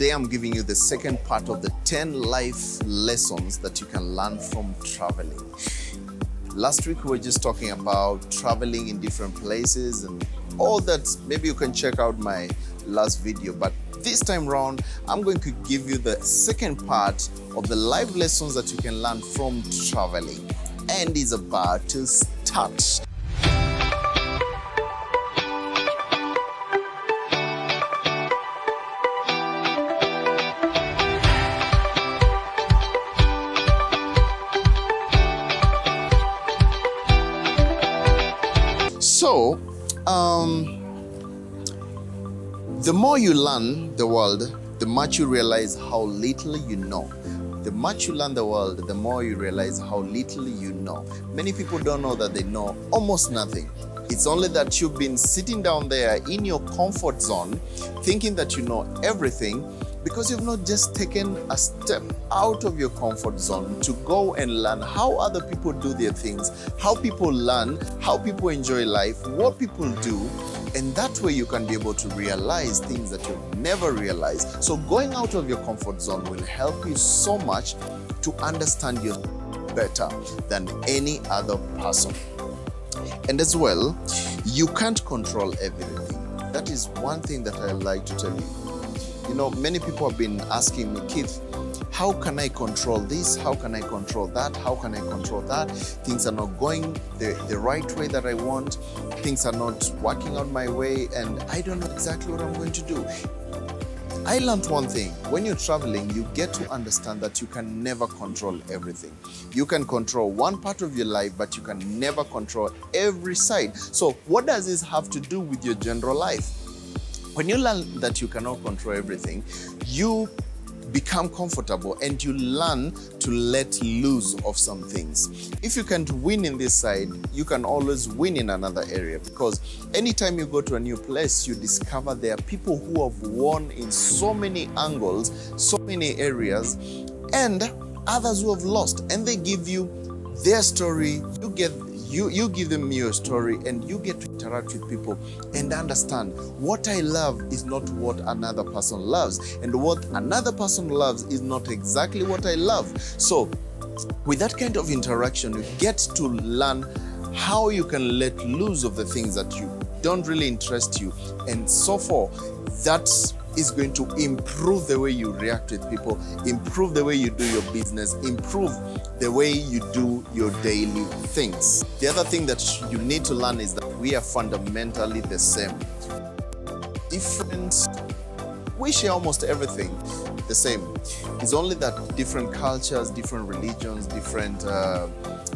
today I'm giving you the second part of the 10 life lessons that you can learn from traveling. Last week we were just talking about traveling in different places and all that. Maybe you can check out my last video, but this time round, I'm going to give you the second part of the life lessons that you can learn from traveling. And is about to start. So, um, the more you learn the world, the much you realize how little you know. The much you learn the world, the more you realize how little you know. Many people don't know that they know almost nothing. It's only that you've been sitting down there in your comfort zone, thinking that you know everything, because you've not just taken a step out of your comfort zone to go and learn how other people do their things, how people learn, how people enjoy life, what people do. And that way you can be able to realize things that you've never realized. So going out of your comfort zone will help you so much to understand you better than any other person. And as well, you can't control everything. That is one thing that I like to tell you. You know, many people have been asking me, Keith, how can I control this? How can I control that? How can I control that? Things are not going the, the right way that I want. Things are not working out my way, and I don't know exactly what I'm going to do. I learned one thing when you're traveling, you get to understand that you can never control everything. You can control one part of your life, but you can never control every side. So, what does this have to do with your general life? When you learn that you cannot control everything, you become comfortable and you learn to let loose of some things. If you can't win in this side, you can always win in another area because anytime you go to a new place, you discover there are people who have won in so many angles, so many areas, and others who have lost, and they give you their story. You get you you give them your story and you get to interact with people and understand what i love is not what another person loves and what another person loves is not exactly what i love. So with that kind of interaction you get to learn how you can let loose of the things that you don't really interest you. And so forth that is going to improve the way you react with people, improve the way you do your business, improve the way you do your daily things. The other thing that you need to learn is that we are fundamentally the same. Different, we share almost everything the same. It's only that different cultures, different religions, different uh,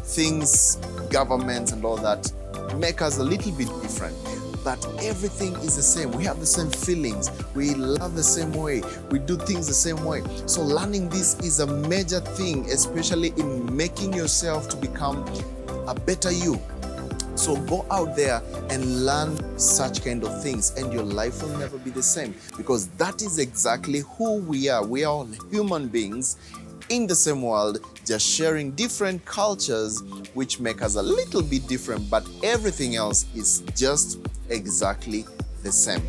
things, governments, and all that make us a little bit different but everything is the same. We have the same feelings. We love the same way. We do things the same way. So learning this is a major thing, especially in making yourself to become a better you. So go out there and learn such kind of things, and your life will never be the same because that is exactly who we are. We are all human beings in the same world, just sharing different cultures which make us a little bit different, but everything else is just exactly the same.